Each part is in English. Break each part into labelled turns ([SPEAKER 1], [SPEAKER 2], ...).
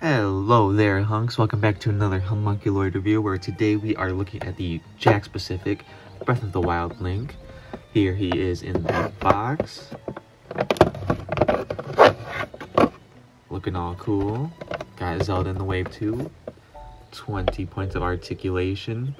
[SPEAKER 1] Hello there, hunks. Welcome back to another Homunculoid review, where today we are looking at the Jakks Pacific Breath of the Wild Link. Here he is in the box. Looking all cool. Got Zelda in the Wave too. 20 points of articulation.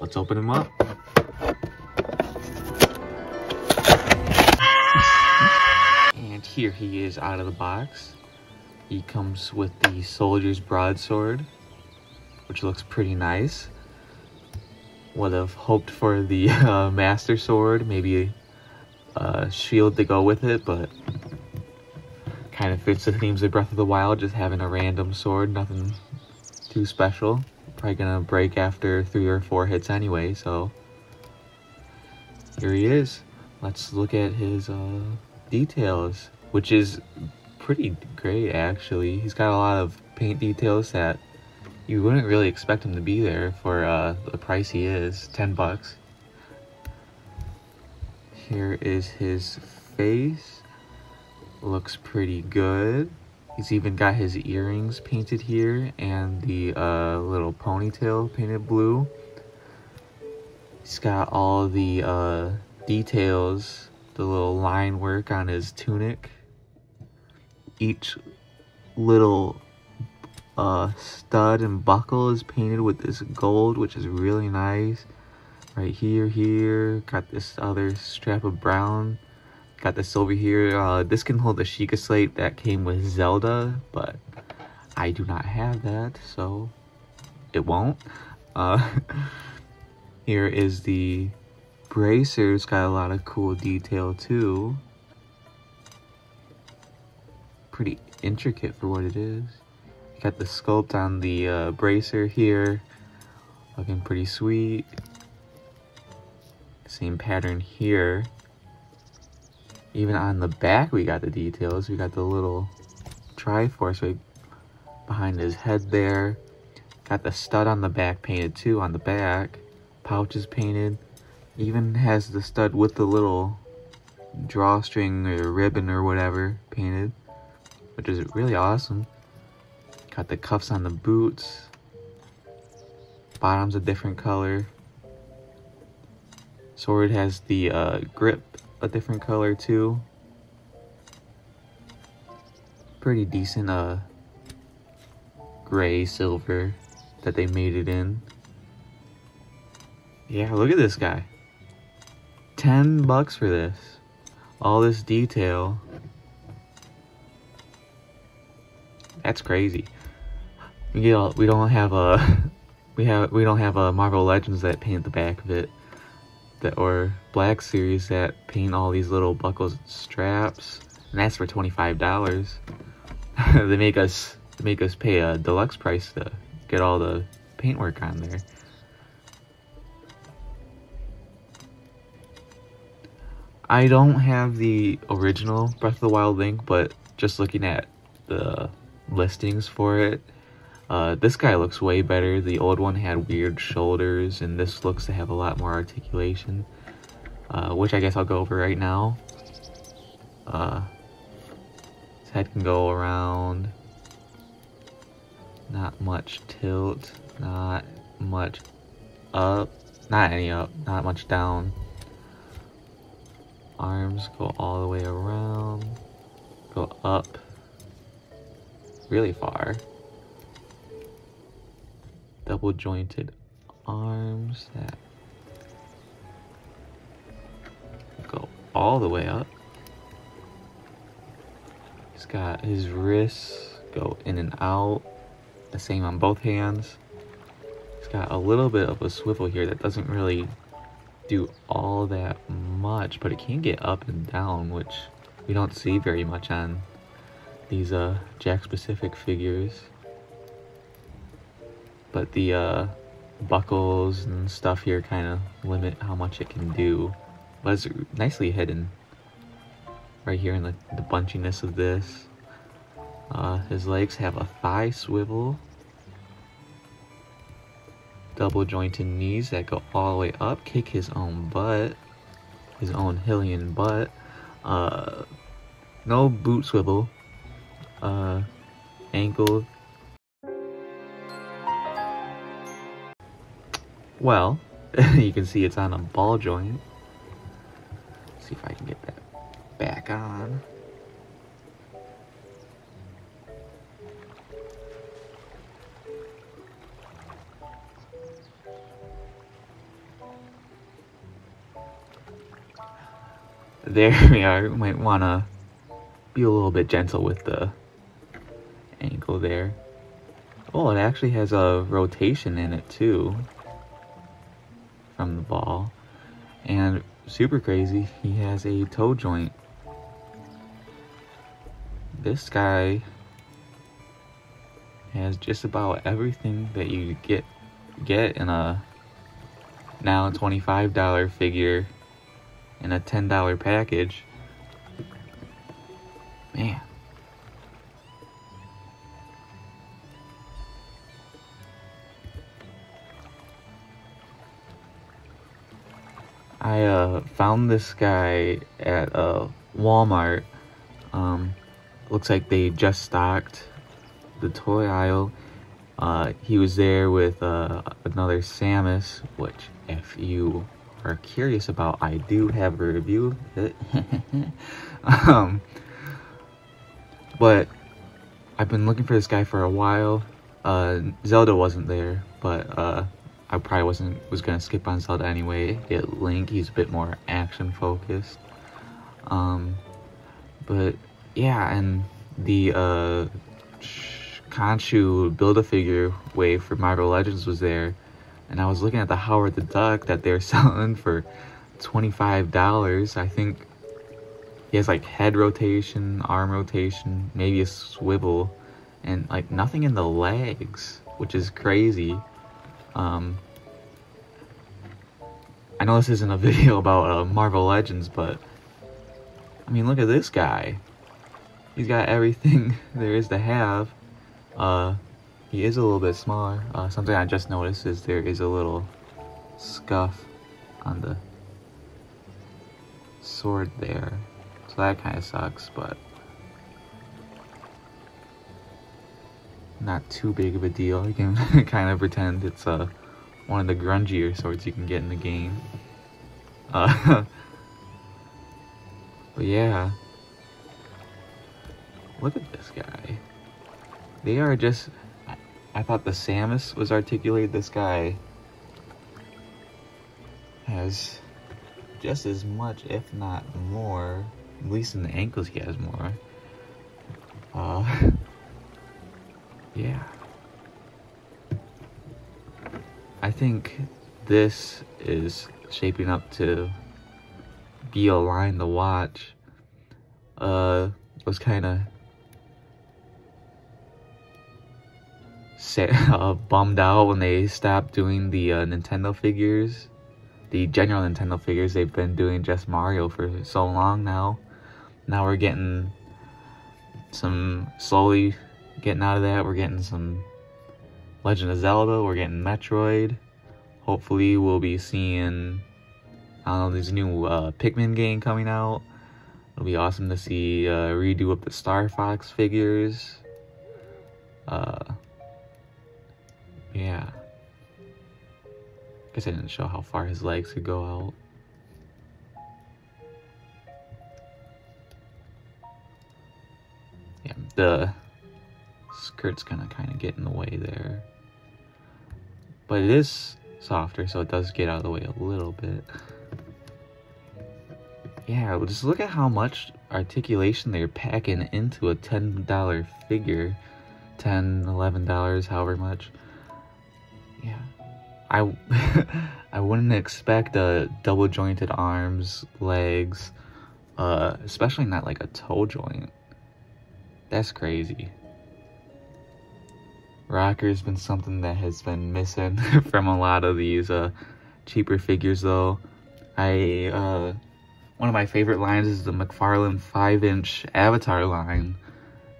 [SPEAKER 1] Let's open him up. Here he is out of the box. He comes with the Soldier's Broadsword, which looks pretty nice. Would have hoped for the uh, Master Sword, maybe a shield to go with it, but kind of fits the themes of Breath of the Wild, just having a random sword, nothing too special. Probably gonna break after three or four hits anyway, so here he is. Let's look at his uh, details, which is pretty great actually. He's got a lot of paint details that you wouldn't really expect him to be there for uh, the price he is, 10 bucks. Here is his face. Looks pretty good. He's even got his earrings painted here and the uh, little ponytail painted blue. He's got all the uh, details, the little line work on his tunic. Each little uh, stud and buckle is painted with this gold, which is really nice. Right here, here, got this other strap of brown. Got this over here. Uh, this can hold the Sheikah Slate that came with Zelda, but I do not have that, so it won't. Uh, here is the bracer. It's got a lot of cool detail too. Pretty intricate for what it is. Got the sculpt on the uh, bracer here. Looking pretty sweet. Same pattern here. Even on the back we got the details. We got the little Triforce right behind his head there. Got the stud on the back painted too on the back. Pouches painted. Even has the stud with the little drawstring or ribbon or whatever painted. Which is really awesome. Got the cuffs on the boots. Bottom's a different color. Sword has the uh, grip a different color too. Pretty decent uh gray silver that they made it in. Yeah, look at this guy. 10 bucks for this. All this detail. That's crazy. We we don't have a we have we don't have a Marvel Legends that paint the back of it that or Black Series that paint all these little buckles and straps, and that's for twenty five dollars. they make us they make us pay a deluxe price to get all the paintwork on there. I don't have the original Breath of the Wild link, but just looking at the listings for it, uh, this guy looks way better. The old one had weird shoulders, and this looks to have a lot more articulation, uh, which I guess I'll go over right now. Uh, his head can go around. Not much tilt, not much up, not any up, not much down. Arms go all the way around, go up really far double jointed arms that go all the way up. He's got his wrists go in and out, the same on both hands. He's got a little bit of a swivel here that doesn't really do all that much, but it can get up and down, which we don't see very much on these uh, Jakks Pacific figures but the uh, buckles and stuff here kind of limit how much it can do. But it's nicely hidden right here in the, the bunchiness of this. Uh, his legs have a thigh swivel, double jointed knees that go all the way up, kick his own butt. his own Hylian butt. Uh, no boot swivel. Uh, ankle. Well, you can see it's on a ball joint. Let's see if I can get that back on. There we are. We might want to be a little bit gentle with the ankle there. Oh, it actually has a rotation in it too from the ball. And super crazy, he has a toe joint. This guy has just about everything that you get get in a now $25 figure in a $10 package. Man. I uh, found this guy at uh, Walmart. Um, looks like they just stocked the toy aisle. Uh, he was there with uh, another Samus, which if you are curious about, I do have a review um, but I've been looking for this guy for a while. Uh, Zelda wasn't there, but uh, I probably wasn't was gonna skip on Zelda anyway. Get Link, he's a bit more action focused. Um, but yeah, and the uh, Khonshu build a figure wave for Marvel Legends was there, and I was looking at the Howard the Duck that they're selling for twenty five dollars. I think he has like head rotation, arm rotation, maybe a swivel, and like nothing in the legs, which is crazy. Um, I know this isn't a video about uh, Marvel Legends, but I mean, look at this guy. He's got everything there is to have. Uh, he is a little bit smaller. Uh, something I just noticed is there is a little scuff on the sword there. So that kind of sucks, but not too big of a deal. You can kind of pretend it's uh, one of the grungier swords you can get in the game. Uh, but yeah, look at this guy. They are just. I, thought the Samus was articulated. This guy has just as much, if not more. At least in the ankles, he has more. Uh, yeah. I think this is shaping up to be a line to watch. Uh, was kind of uh, bummed out when they stopped doing the uh, Nintendo figures, the general Nintendo figures. They've been doing just Mario for so long now. Now we're getting some slowly getting out of that. We're getting some Legend of Zelda. We're getting Metroid. Hopefully, we'll be seeing. I don't know. There's a new uh, Pikmin game coming out. It'll be awesome to see uh, redo up the Star Fox figures. Uh, yeah. Guess I didn't show how far his legs could go out. Yeah, the skirt's gonna kind of get in the way there. But it is softer, so it does get out of the way a little bit. Yeah, well, just look at how much articulation they're packing into a $10 figure. 10 $11, however much. Yeah. I, I wouldn't expect a double jointed arms, legs, uh, especially not like a toe joint. That's crazy. Rocker's been something that has been missing from a lot of these uh, cheaper figures though. I uh, one of my favorite lines is the McFarlane 5-inch Avatar line.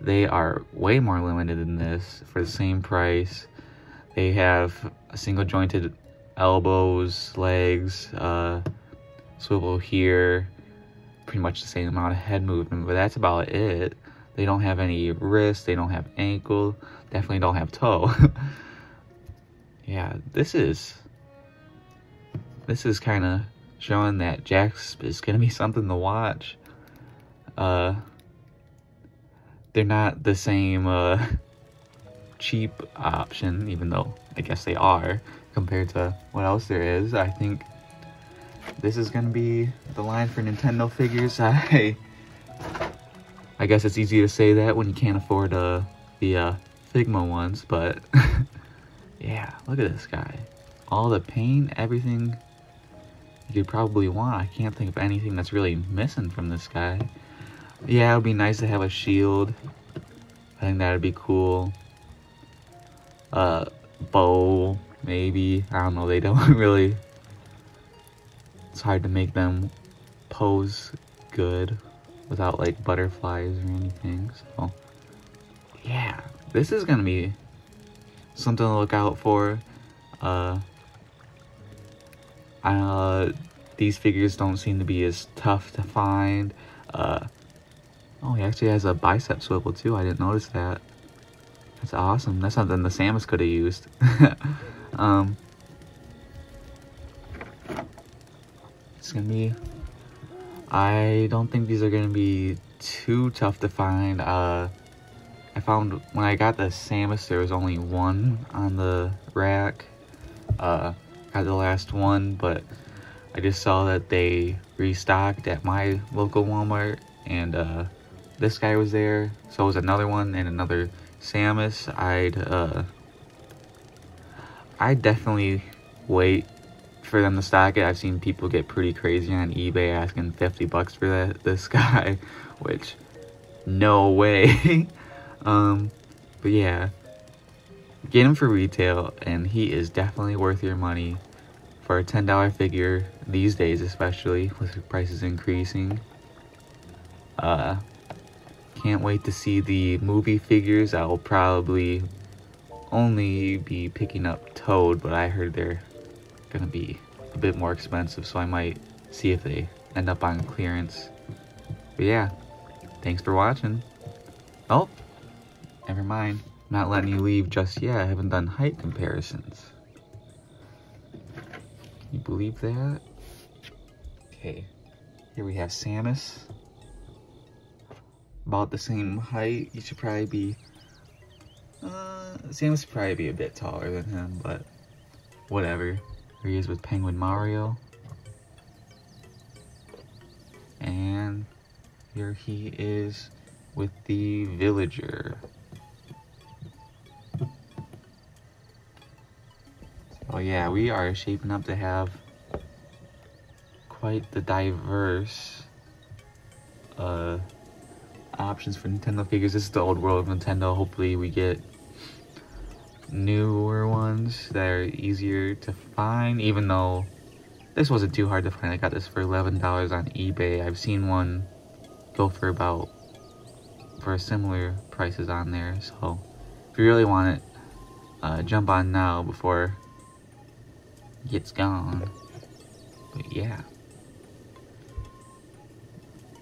[SPEAKER 1] They are way more limited than this for the same price. They have single jointed elbows, legs, uh, swivel here, pretty much the same amount of head movement, but that's about it. They don't have any wrist, they don't have ankle, definitely don't have toe. yeah, this is this is kind of showing that Jakks is gonna be something to watch. Uh, they're not the same uh, cheap option, even though I guess they are compared to what else there is. I think this is gonna be the line for Nintendo figures. I I guess it's easy to say that when you can't afford uh, the uh, Figma ones, but yeah, look at this guy. All the paint, everything you could probably want. I can't think of anything that's really missing from this guy. Yeah, it would be nice to have a shield. I think that would be cool. Uh, bow, maybe. I don't know, they don't really... It's hard to make them pose good without like butterflies or anything, so... Yeah, this is gonna be something to look out for. Uh, uh, these figures don't seem to be as tough to find. Uh, oh, he actually has a bicep swivel too. I didn't notice that. That's awesome. That's something the Samus could have used. um, it's gonna be. I don't think these are gonna be too tough to find. Uh, I found when I got the Samus, there was only one on the rack. Uh, got the last one, but I just saw that they restocked at my local Walmart, and uh, this guy was there. So was another one and another Samus. I'd uh, I'd definitely wait for them to stock it. I've seen people get pretty crazy on eBay asking 50 bucks for that this guy, which no way. um, but yeah, get him for retail, and he is definitely worth your money for a $10 figure these days, especially with prices increasing. Uh, can't wait to see the movie figures. I will probably only be picking up Toad, but I heard they're gonna be a bit more expensive, so I might see if they end up on clearance. But yeah, thanks for watching. Oh, never mind. Not letting you leave just yet. I haven't done height comparisons. You believe that? Okay, here we have Samus. About the same height. You should probably be... Uh, Samus should probably be a bit taller than him, but whatever. Here he is with Penguin Mario. And here he is with the Villager. Oh yeah, we are shaping up to have quite the diverse uh, options for Nintendo figures. This is the old world of Nintendo. Hopefully we get newer ones that are easier to find, even though this wasn't too hard to find. I got this for $11 on eBay. I've seen one go for about, for similar prices on there. So if you really want it, uh, jump on now before it gets gone. But yeah.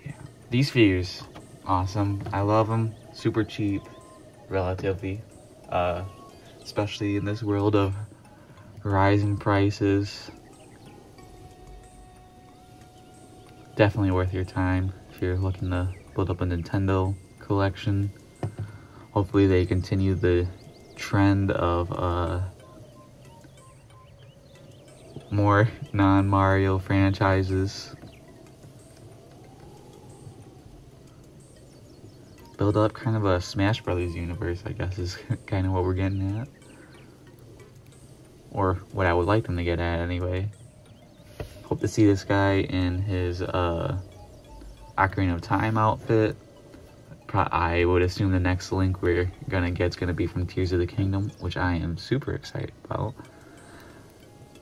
[SPEAKER 1] Yeah. These figures, awesome. I love them. Super cheap, relatively. Uh, especially in this world of rising prices. Definitely worth your time if you're looking to build up a Nintendo collection. Hopefully they continue the trend of uh, more non-Mario franchises. Build up kind of a Smash Brothers universe, I guess, is kind of what we're getting at. Or what I would like them to get at, anyway. Hope to see this guy in his uh, Ocarina of Time outfit. I would assume the next link we're gonna get is gonna be from Tears of the Kingdom, which I am super excited about.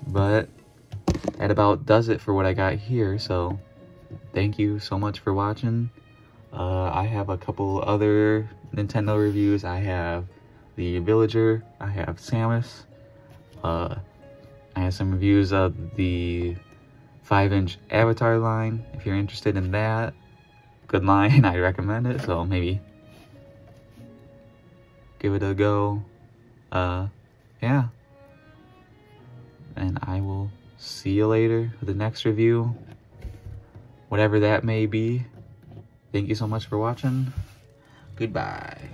[SPEAKER 1] But that about does it for what I got here. So thank you so much for watching. Uh, I have a couple other Nintendo reviews. I have the Villager. I have Samus. Uh, I have some reviews of the 5 inch avatar line if you're interested in that. Good line, I recommend it, so maybe give it a go. Uh, yeah. And I will see you later for the next review, whatever that may be. Thank you so much for watching. Goodbye.